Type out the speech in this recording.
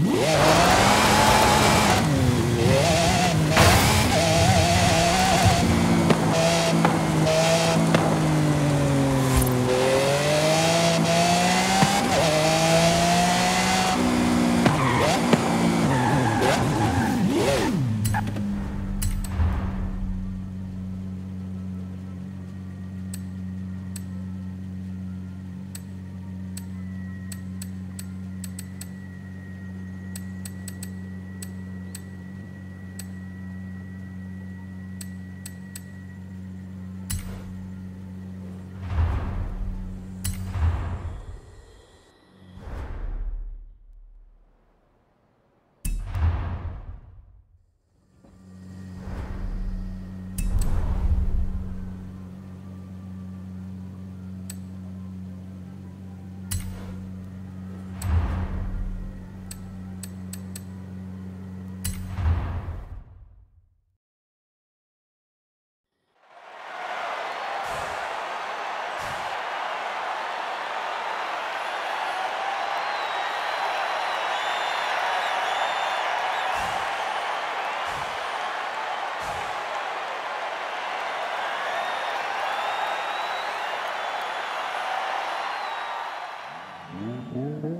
Yeah. Mm-hmm.